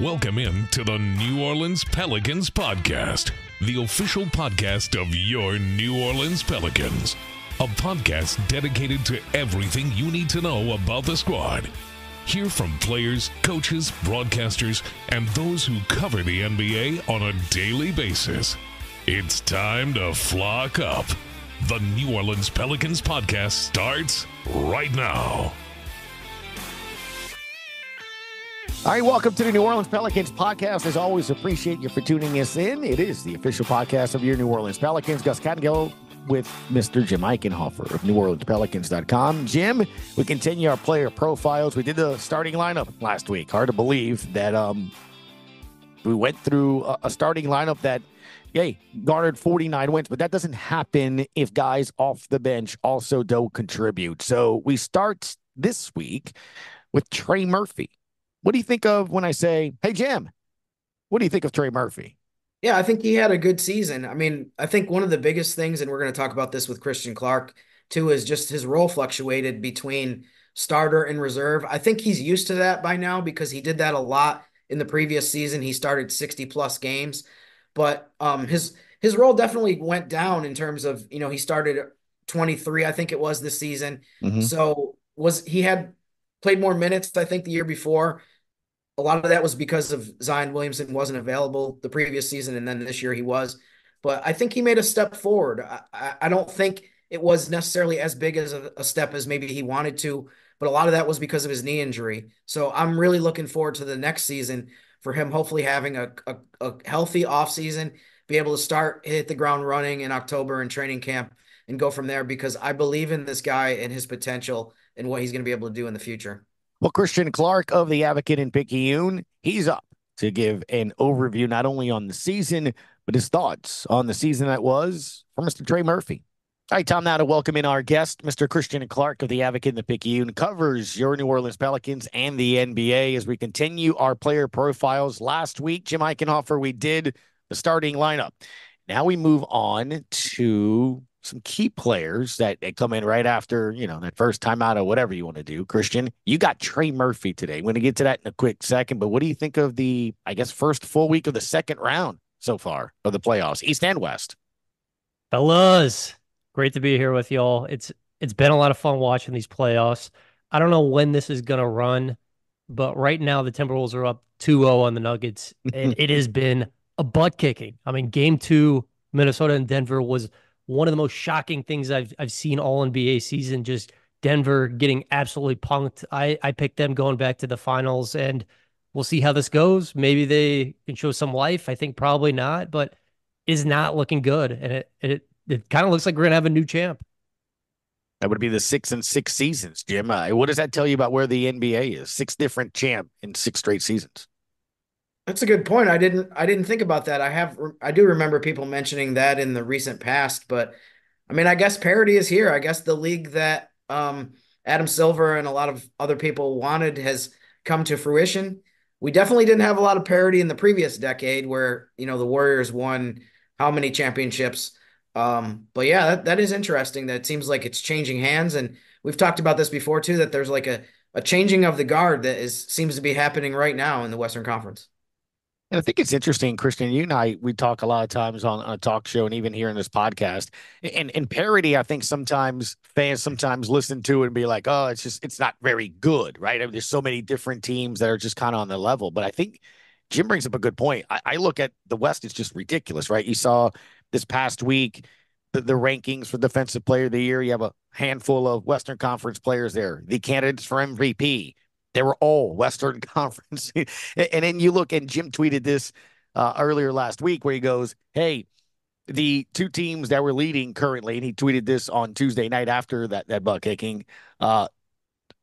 Welcome in to the New Orleans Pelicans podcast, the official podcast of your New Orleans Pelicans. A podcast dedicated to everything you need to know about the squad. Hear from players, coaches, broadcasters, and those who cover the NBA on a daily basis. It's time to flock up. The New Orleans Pelicans podcast starts right now. All right, welcome to the New Orleans Pelicans podcast. As always, appreciate you for tuning us in. It is the official podcast of your New Orleans Pelicans. Gus Kattengell with Mr. Jim Eichenhofer of NewOrleansPelicans.com. Jim, we continue our player profiles. We did the starting lineup last week. Hard to believe that um, we went through a, a starting lineup that, yay, garnered 49 wins, but that doesn't happen if guys off the bench also don't contribute. So we start this week with Trey Murphy. What do you think of when I say, hey, Jim, what do you think of Trey Murphy? Yeah, I think he had a good season. I mean, I think one of the biggest things, and we're going to talk about this with Christian Clark too, is just his role fluctuated between starter and reserve. I think he's used to that by now because he did that a lot in the previous season. He started 60 plus games, but um, his his role definitely went down in terms of, you know, he started 23, I think it was this season. Mm-hmm. So was he had played more minutes, I think, the year before a lot of that was because of Zion Williamson wasn't available the previous season, and then this year he was. But I think he made a step forward. I, I don't think it was necessarily as big as a, a, step as maybe he wanted to, but a lot of that was because of his knee injury. So I'm really looking forward to the next season for him, hopefully having a, a, a healthy offseason, be able to start hit the ground running in October in training camp and go from there because I believe in this guy and his potential and what he's going to be able to do in the future. Well, Christian Clark of the Advocate in Picayune, he's up to give an overview not only on the season, but his thoughts on the season that was for Mr. Trey Murphy. All right, Tom, now to welcome in our guest, Mr. Christian Clark of the Advocate in the Picayune, covers your New Orleans Pelicans and the NBA as we continue our player profiles. Last week, Jim Eichenhofer, we did the starting lineup. Now we move on to some key players that, that come in right after, you know, that first timeout or whatever you want to do. Christian, you got Trey Murphy today. We're going to get to that in a quick second, but what do you think of the, I guess, first full week of the second round so far of the playoffs, East and West? Fellas, great to be here with y'all. It's it's been a lot of fun watching these playoffs. I don't know when this is going to run, but right now the Timberwolves are up 2-0 on the Nuggets and it has been a butt kicking. I mean, game 2 Minnesota and Denver was one of the most shocking things I've I've seen all NBA season. Just Denver getting absolutely punked. I I picked them going back to the finals, and we'll see how this goes. Maybe they can show some life. I think probably not, but is not looking good, and it it it kind of looks like we're gonna have a new champ. That would be the six and six seasons, Jim. Uh, what does that tell you about where the NBA is? Six different champ in six straight seasons. That's a good point. I didn't I didn't think about that. I have I do remember people mentioning that in the recent past, but I mean, I guess parity is here. I guess the league that um, Adam Silver and a lot of other people wanted has come to fruition. We definitely didn't have a lot of parity in the previous decade where, you know, the Warriors won how many championships. Um, but yeah, that, that is interesting that it seems like it's changing hands. And we've talked about this before too, that there's like a, a changing of the guard that is seems to be happening right now in the Western Conference. And I think it's interesting, Christian. You and I, we talk a lot of times on, on a talk show and even here in this podcast. And in parity, I think sometimes fans sometimes listen to it and be like, oh, it's just, it's not very good, right? I mean, there's so many different teams that are just kind of on the level. But I think Jim brings up a good point. I, I look at the West, it's just ridiculous, right? You saw this past week the, the rankings for Defensive Player of the Year. You have a handful of Western Conference players there, the candidates for MVP they were all Western Conference. and then you look, and Jim tweeted this uh, earlier last week where he goes, Hey, the two teams that were leading currently, and he tweeted this on Tuesday night after that, that butt kicking, uh,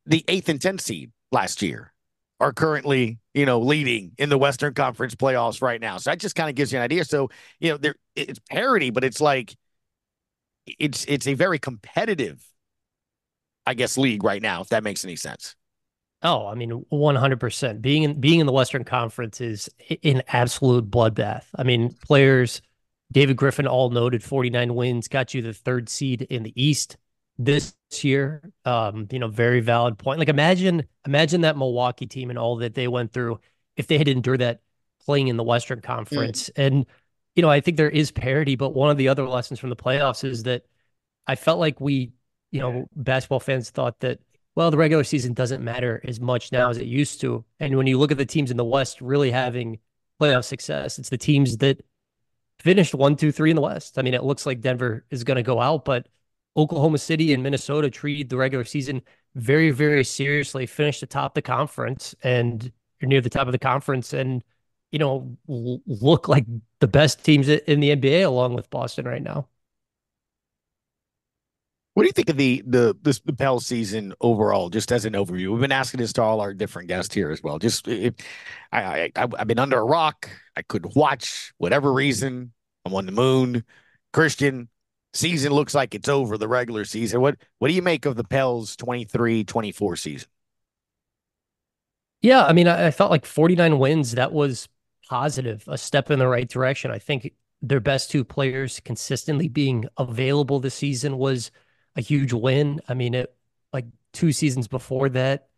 the eighth and 10th seed last year are currently, you know, leading in the Western Conference playoffs right now. So that just kind of gives you an idea. So, you know, there it's parity, but it's like it's it's a very competitive, I guess, league right now, if that makes any sense. Oh, I mean, one hundred percent. Being in being in the Western Conference is an absolute bloodbath. I mean, players, David Griffin, all noted, forty nine wins, got you the third seed in the East this year. Um, you know, very valid point. Like, imagine, imagine that Milwaukee team and all that they went through if they had endured that playing in the Western Conference. Mm. And, you know, I think there is parity, but one of the other lessons from the playoffs is that I felt like we, you know, basketball fans thought that, well, the regular season doesn't matter as much now as it used to. And when you look at the teams in the West really having playoff success, it's the teams that finished one, two, three in the West. I mean, it looks like Denver is going to go out, but Oklahoma City and Minnesota treated the regular season very, very seriously, finished atop the conference and you're near the top of the conference and, you know, look like the best teams in the NBA along with Boston right now. What do you think of the the this the Pell season overall, just as an overview? We've been asking this to all our different guests here as well. Just if, I, I I've been under a rock. I couldn't watch whatever reason. I'm on the moon. Christian, season looks like it's over the regular season. What what do you make of the Pels 23-24 season? Yeah, I mean, I, I, felt like 49 wins, that was positive, a step in the right direction. I think their best two players consistently being available this season was a huge win. I mean, it like two seasons before that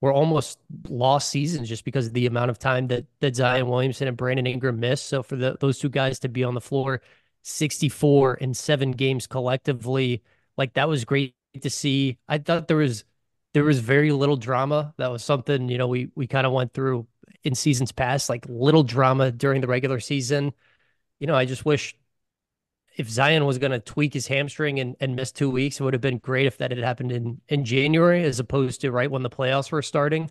were almost lost seasons just because of the amount of time that that Zion Williamson and Brandon Ingram missed. So for the, those two guys to be on the floor 64 and seven games collectively. Like that was great to see. I thought there was there was very little drama. That was something, you know, we we kind of went through in seasons past, like little drama during the regular season. You know, I just wish if Zion was going to tweak his hamstring and, and miss two weeks, it would have been great if that had happened in in January as opposed to right when the playoffs were starting.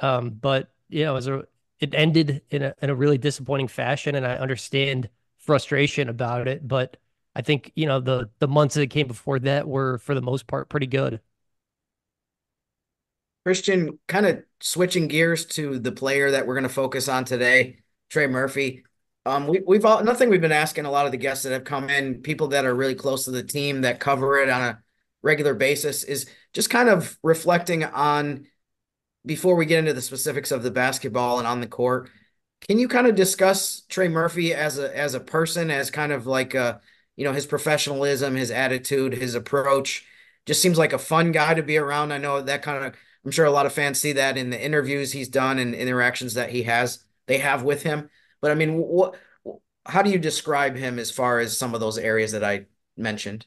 Um, but you know, as a it ended in a in a really disappointing fashion, and I understand frustration about it. But I think, you know, the the months that came before that were for the most part pretty good. Christian, kind of switching gears to the player that we're going to focus on today, Trey Murphy. Um, we, we've all nothing we've been asking a lot of the guests that have come in, people that are really close to the team that cover it on a regular basis, is just kind of reflecting on before we get into the specifics of the basketball and on the court can you kind of discuss Trey Murphy as a as a person, as kind of like a you know his professionalism, his attitude, his approach? Just seems like a fun guy to be around. I know that kind of I'm sure a lot of fans see that in the interviews he's done and interactions that he has they have with him. But I mean, what how do you describe him as far as some of those areas that I mentioned?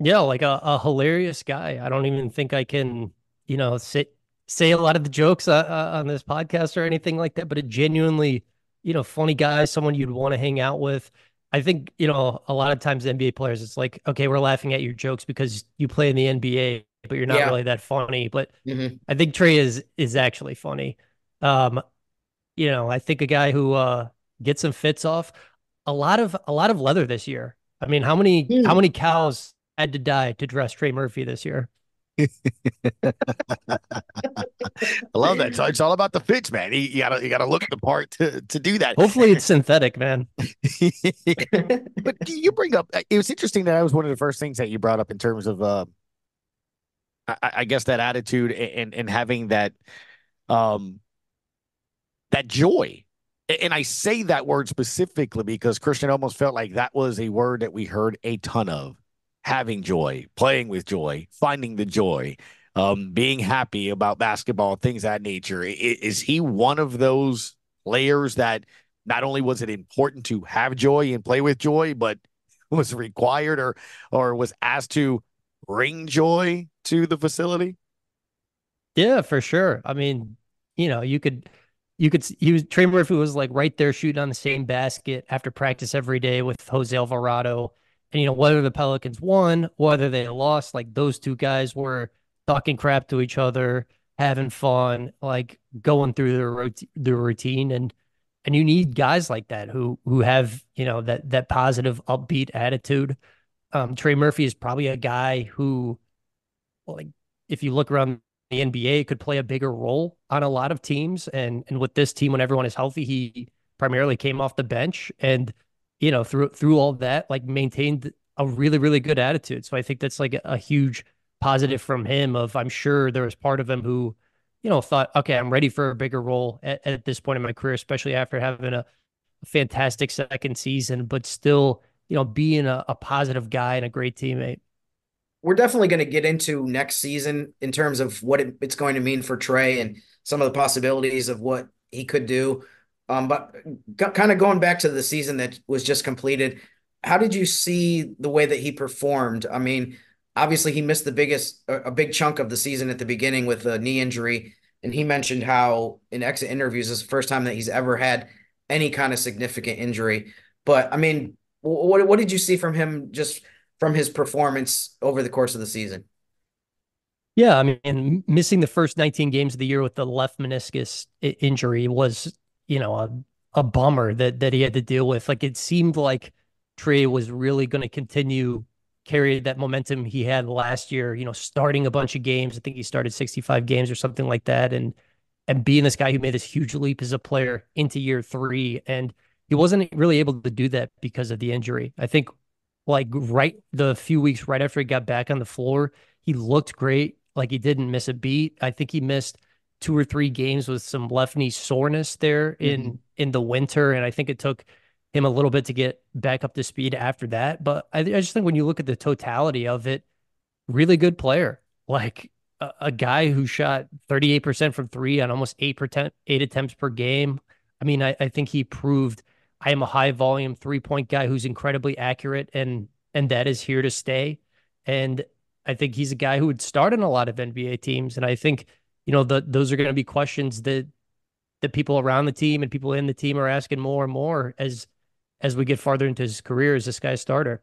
Yeah, like a, a hilarious guy. I don't even think I can, you know, sit say a lot of the jokes uh, uh, on this podcast or anything like that, but a genuinely, you know, funny guy, someone you'd want to hang out with. I think, you know, a lot of times NBA players, it's like, okay, we're laughing at your jokes because you play in the NBA, but you're not yeah. really that funny. But mm-hmm. I think Trey is is actually funny. Um, you know, I think a guy who uh gets some fits off. A lot of a lot of leather this year. I mean, how many mm. how many cows had to die to dress Trey Murphy this year? I love that. So it's all about the fits, man. You, you, gotta you gotta look at the part to to do that. Hopefully, it's synthetic, man. but you bring up it was interesting that I was one of the first things that you brought up in terms of uh, I, I guess that attitude and and having that um that joy. And I say that word specifically because Christian almost felt like that was a word that we heard a ton of having joy, playing with joy, finding the joy, um, being happy about basketball, things that nature. Is, he one of those players that not only was it important to have joy and play with joy, but was required or or was asked to bring joy to the facility? Yeah, for sure. I mean, you know, you could you could he was Trey Murphy was like right there shooting on the same basket after practice every day with Jose Alvarado. And you know, whether the Pelicans won, whether they lost, like those two guys were talking crap to each other, having fun, like going through their rot- their routine and and you need guys like that who who have, you know, that that positive upbeat attitude. Um, Trey Murphy is probably a guy who like if you look around the NBA could play a bigger role on a lot of teams. And and with this team when everyone is healthy, he primarily came off the bench and you know, through through all that, like maintained a really, really good attitude. So I think that's like a, huge positive from him of I'm sure there was part of him who, you know, thought, okay, I'm ready for a bigger role at, at this point in my career, especially after having a, a fantastic second season, but still, you know, being a, a positive guy and a great teammate we're definitely going to get into next season in terms of what it, it's going to mean for Trey and some of the possibilities of what he could do. Um, but kind of going back to the season that was just completed, how did you see the way that he performed? I mean, obviously he missed the biggest, a big chunk of the season at the beginning with a knee injury. And he mentioned how in exit interviews, this is the first time that he's ever had any kind of significant injury. But I mean, what, what did you see from him just from his performance over the course of the season? Yeah, I mean, missing the first 19 games of the year with the left meniscus injury was, you know, a, a bummer that that he had to deal with. Like it seemed like Trey was really going to continue carry that momentum he had last year, you know, starting a bunch of games. I think he started 65 games or something like that and and being this guy who made this huge leap as a player into year 3 and he wasn't really able to do that because of the injury. I think like right the few weeks right after he got back on the floor, he looked great. Like he didn't miss a beat. I think he missed two or three games with some left knee soreness there in mm-hmm. in the winter, and I think it took him a little bit to get back up to speed after that. But I, I just think when you look at the totality of it, really good player. Like a, a guy who shot 38% from three on almost eight, percent eight attempts per game. I mean, I, I think he proved I am a high volume three point guy who's incredibly accurate and and that is here to stay. And I think he's a guy who would start in a lot of NBA teams. And I think, you know, the, those are going to be questions that that people around the team and people in the team are asking more and more as as we get farther into his career as this guy's starter.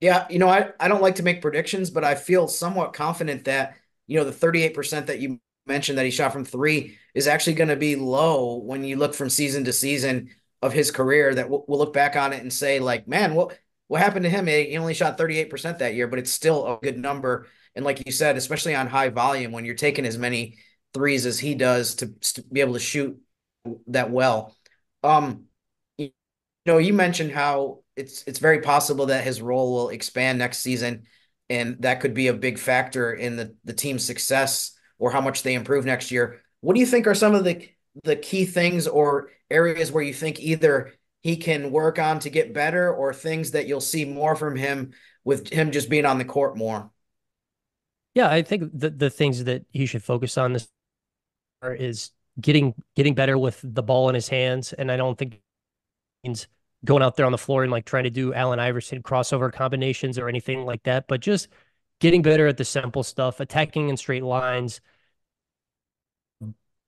Yeah, you know, I, I don't like to make predictions, but I feel somewhat confident that, you know, the 38% that you mentioned that he shot from three is actually going to be low when you look from season to season of his career that we'll, we'll look back on it and say like, man, what, what happened to him? He only shot 38% that year, but it's still a good number. And like you said, especially on high volume, when you're taking as many threes as he does to, to be able to shoot that well. Um, you know, you mentioned how it's it's very possible that his role will expand next season, and that could be a big factor in the the team's success or how much they improve next year. What do you think are some of the the key things or areas where you think either he can work on to get better or things that you'll see more from him with him just being on the court more? Yeah, I think the the things that he should focus on this is getting getting better with the ball in his hands, and I don't think means going out there on the floor and like trying to do Allen Iverson crossover combinations or anything like that, but just getting better at the simple stuff, attacking in straight lines,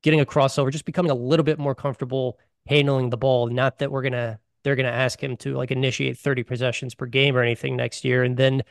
getting a crossover, just becoming a little bit more comfortable handling the ball. Not that we're gonna they're gonna ask him to like initiate 30 possessions per game or anything next year. And then,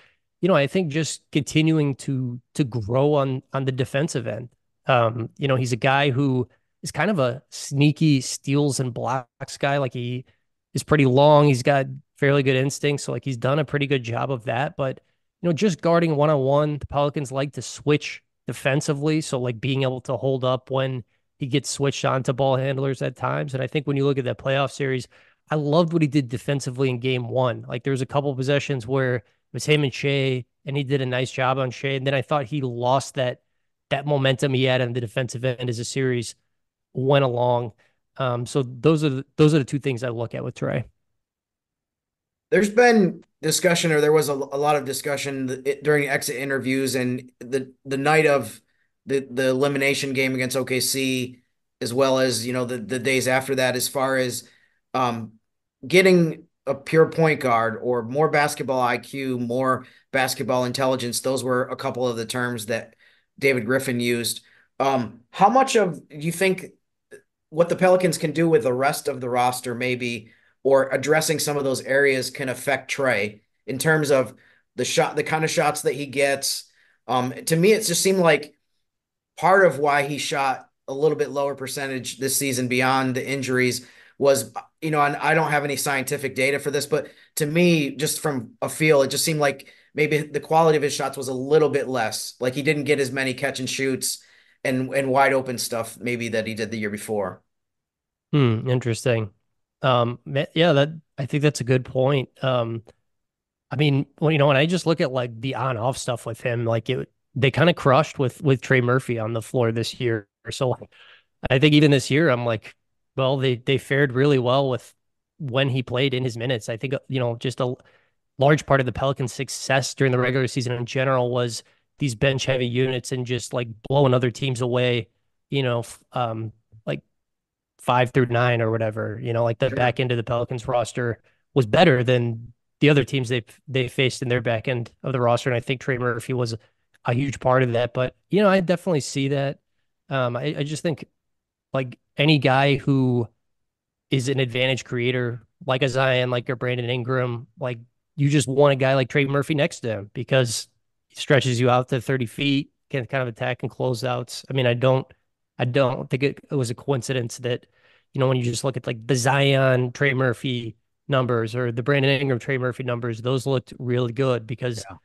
you know, I think just continuing to to grow on on the defensive end. Um, you know, he's a guy who is kind of a sneaky steals and blocks guy. Like he is pretty long. He's got fairly good instincts. So like he's done a pretty good job of that. But you know, just guarding one on one, the Pelicans like to switch defensively. So like being able to hold up when he gets switched on to ball handlers at times. And I think when you look at that playoff series, I loved what he did defensively in game one. Like there was a couple possessions where it was him and Shai, and he did a nice job on Shai. And then I thought he lost that that momentum he had on the defensive end as the series went along. Um, so those are the, those are the two things I look at with Trey. There's been discussion, or there was a, a lot of discussion during exit interviews, and the the night of the the elimination game against OKC, as well as you know the the days after that, as far as um, getting a pure point guard or more basketball IQ, more basketball intelligence. Those were a couple of the terms that David Griffin used. Um, how much of you think what the Pelicans can do with the rest of the roster, maybe, or addressing some of those areas, can affect Trey in terms of the shot, the kind of shots that he gets. Um, to me, it just seemed like part of why he shot a little bit lower percentage this season beyond the injuries was you know and I don't have any scientific data for this but to me just from a feel it just seemed like maybe the quality of his shots was a little bit less. Like he didn't get as many catch and shoots and and wide open stuff maybe that he did the year before. Hmm interesting um yeah that I think that's a good point um I mean, well, you know, when I just look at like the on off stuff with him, like it they kind of crushed with with Trey Murphy on the floor this year. So I think even this year, I'm like, well, they they fared really well with when he played in his minutes. I think you know just a large part of the Pelicans' success during the regular season in general was these bench heavy units and just like blowing other teams away. You know, um, like five through nine or whatever. You know, like the sure. back end of the Pelicans roster was better than the other teams they they faced in their back end of the roster, and I think Trey Murphy was a huge part of that. But you know, I definitely see that. Um, I, I just think like any guy who is an advantage creator, like a Zion, like a Brandon Ingram, like you just want a guy like Trey Murphy next to him because he stretches you out to 30 feet, can kind of attack and close outs. I mean, I don't I don't think it, it was a coincidence that, you know, when you just look at like the Zion Trey Murphy numbers or the Brandon Ingram Trey Murphy numbers, those looked really good because, yeah.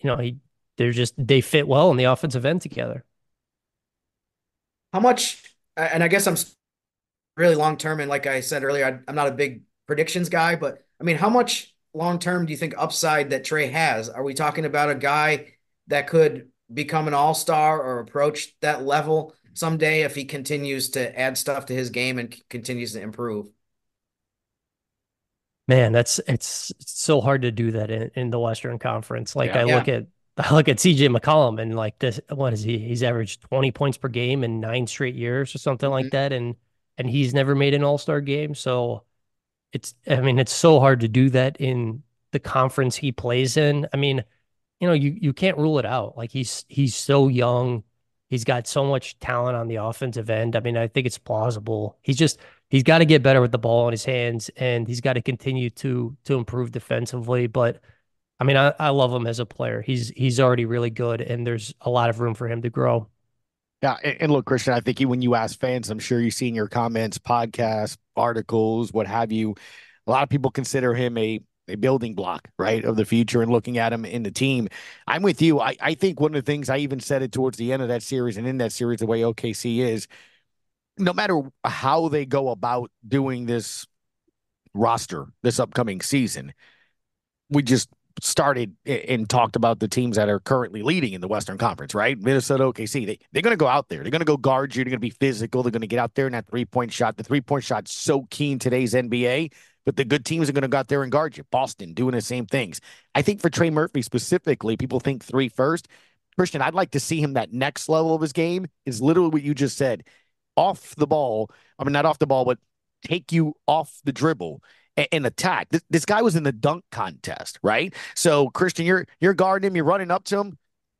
you know, he they're just they fit well in the offensive end together. How much? And I guess I'm really long term, and like I said earlier, I, I'm not a big predictions guy, but I mean, how much long term do you think upside that Trey has? Are we talking about a guy that could become an all star or approach that level someday if he continues to add stuff to his game and c- continues to improve? Man, that's it's, it's so hard to do that in, in the Western Conference. Like yeah, I yeah. look at I look at CJ McCollum and like this what is he? He's averaged 20 points per game in nine straight years or something mm-hmm. like that. And and he's never made an all-star game. So it's I mean, it's so hard to do that in the conference he plays in. I mean, you know, you you can't rule it out. Like he's he's so young. He's got so much talent on the offensive end. I mean, I think it's plausible. He's just he's got to get better with the ball in his hands and he's got to continue to to improve defensively. But I mean, I, I love him as a player. He's he's already really good and there's a lot of room for him to grow. Yeah, and, look, Christian, I think when you ask fans, I'm sure you've seen your comments, podcasts, articles, what have you. A lot of people consider him a a building block, right, of the future and looking at him in the team. I'm with you. I, I think one of the things I even said it towards the end of that series and in that series, the way OKC is, no matter how they go about doing this roster this upcoming season, we just started and talked about the teams that are currently leading in the Western Conference, right? Minnesota, OKC. They, they're going to go out there. They're going to go guard you. They're going to be physical. They're going to get out there in that three point shot. The three point shot's so key in today's NBA, but the good teams are going to go out there and guard you. Boston doing the same things. I think for Trey Murphy specifically, people think three first. Christian, I'd like to see him that next level of his game is literally what you just said. Off the ball. I mean, not off the ball, but take you off the dribble and, attack. This, this guy was in the dunk contest, right? So Christian, you're you're guarding him, you're running up to him,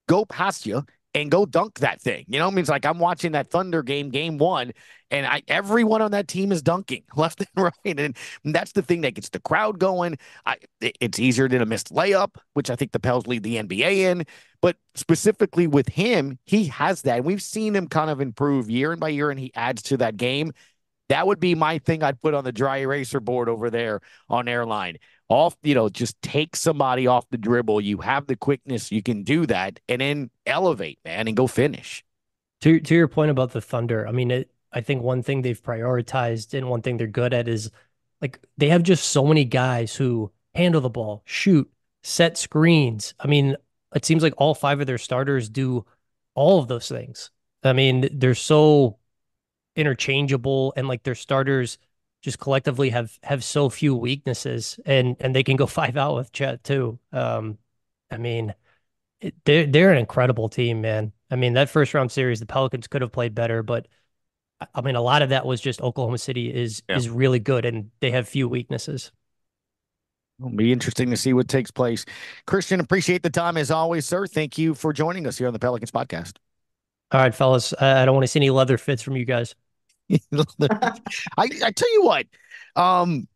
go past you and go dunk that thing. You know, it means like I'm watching that Thunder game, game one, and I everyone on that team is dunking left and right, and that's the thing that gets the crowd going. I, it's easier than a missed layup, which I think the Pels lead the NBA in. But specifically with him, he has that. We've seen him kind of improve year and by year, and he adds to that game. That would be my thing I'd put on the dry eraser board over there on airline. Off, you know, just take somebody off the dribble. You have the quickness, you can do that, and then elevate, man, and go finish. To to your point about the Thunder, I mean, it, I think one thing they've prioritized and one thing they're good at is like they have just so many guys who handle the ball, shoot, set screens. I mean, it seems like all five of their starters do all of those things. I mean, they're so interchangeable and like their starters just collectively have have so few weaknesses and and they can go five out with Chet too. Um, I mean, it, they're they're an incredible team, man. I mean, that first round series, the Pelicans could have played better, but I mean, a lot of that was just Oklahoma City is yeah. is really good and they have few weaknesses. It'll be interesting to see what takes place. Christian, appreciate the time as always, sir. Thank you for joining us here on the Pelicans podcast. All right, fellas. I don't want to see any leather fits from you guys. I, I tell you what, um,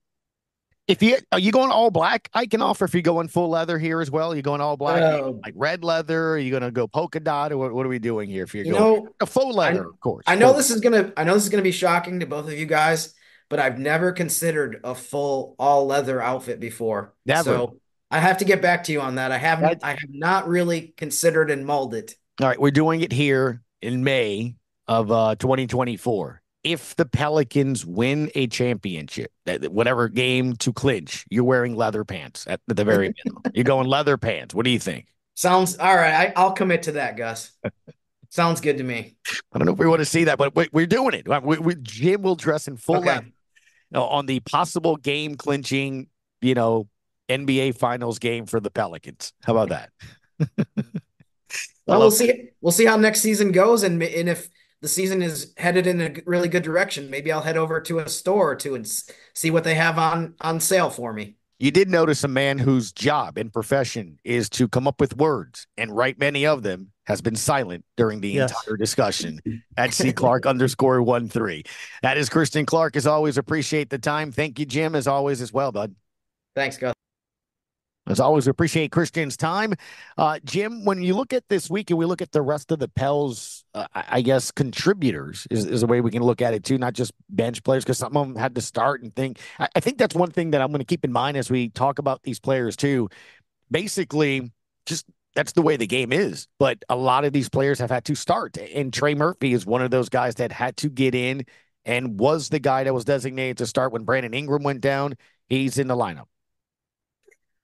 if you are you going all black, I can offer if you're going full leather here as well. You going all black, uh, like red leather? Are you going to go polka dot, or what, what, are we doing here? If you're you going know, a full leather, I, of course. I know this is gonna I know this is gonna be shocking to both of you guys, but I've never considered a full all leather outfit before. Never. So I have to get back to you on that. I haven't. That's, I have not really considered and molded. All right, we're doing it here in May of uh 2024 if the Pelicans win a championship, whatever game to clinch, you're wearing leather pants at the very minimum. you're going leather pants. What do you think? Sounds all right. I, will commit to that, Gus. Sounds good to me. I don't know if we want to see that, but we, are doing it. We, we, Jim will dress in full okay. leather you know, on the possible game clinching, you know, NBA Finals game for the Pelicans. How about that? well, we'll see. We'll see how next season goes, and and if the season is headed in a really good direction. Maybe I'll head over to a store or two and see what they have on on sale for me. You did notice a man whose job and profession is to come up with words and write many of them has been silent during the yes. entire discussion at C Clark underscore one three. That is Christian Clark. As always, appreciate the time. Thank you, Jim, as always, as well, bud. Thanks, Gus. As always, appreciate Christian's time. Uh, Jim, when you look at this week and we look at the rest of the Pels, uh, I guess contributors is, is a way we can look at it too, not just bench players, because some of them had to start and think. I, I think that's one thing that I'm going to keep in mind as we talk about these players too. Basically, just that's the way the game is. But a lot of these players have had to start. And Trey Murphy is one of those guys that had to get in and was the guy that was designated to start when Brandon Ingram went down. He's in the lineup.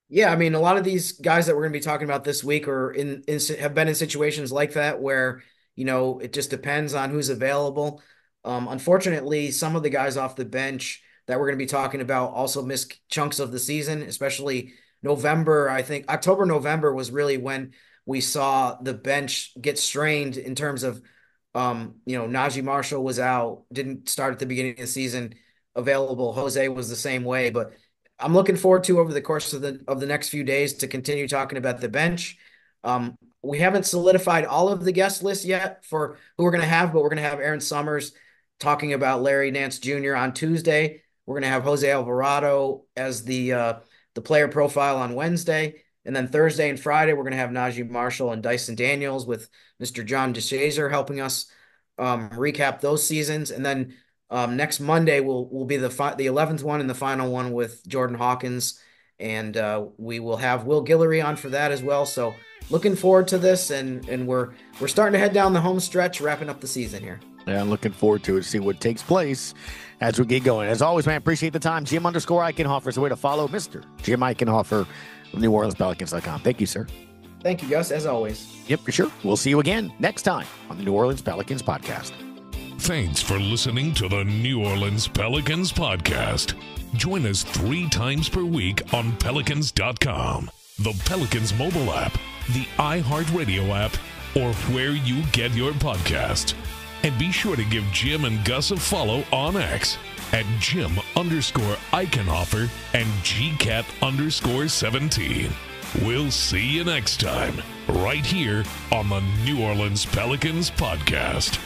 Yeah, I mean, a lot of these guys that we're going to be talking about this week are in, in have been in situations like that where you know it just depends on who's available. Um, unfortunately, some of the guys off the bench that we're going to be talking about also missed chunks of the season, especially November. I think October, November was really when we saw the bench get strained in terms of, um, you know, Naji Marshall was out, didn't start at the beginning of the season. Available, Jose was the same way, but I'm looking forward to over the course of the of the next few days to continue talking about the bench. Um, we haven't solidified all of the guest list yet for who we're going to have, but we're going to have Erin Summers talking about Larry Nance Jr. on Tuesday. We're going to have Jose Alvarado as the uh, the player profile on Wednesday, and then Thursday and Friday we're going to have Naji Marshall and Dyson Daniels with Mr. John DeShazier helping us um, recap those seasons, and then um, next Monday will will be the fi- the eleventh one and the final one with Jordan Hawkins, and uh, we will have Will Guillory on for that as well. So looking forward to this, and and we're we're starting to head down the home stretch, wrapping up the season here. Yeah, I'm looking forward to it. See what takes place as we get going. As always, man, appreciate the time. Jim underscore Eichenhofer is the way to follow Mister Jim Eichenhofer of New Orleans Pelicans.com. Thank you, sir. Thank you, Gus. As always. Yep, for sure. We'll see you again next time on the New Orleans Pelicans podcast. Thanks for listening to the New Orleans Pelicans podcast. Join us three times per week on Pelicans.com, the Pelicans mobile app, the iHeartRadio app, or where you get your podcast. And be sure to give Jim and Gus a follow on X at Jim underscore Eichenhofer and GCAT underscore 17. We'll see you next time, right here on the New Orleans Pelicans podcast.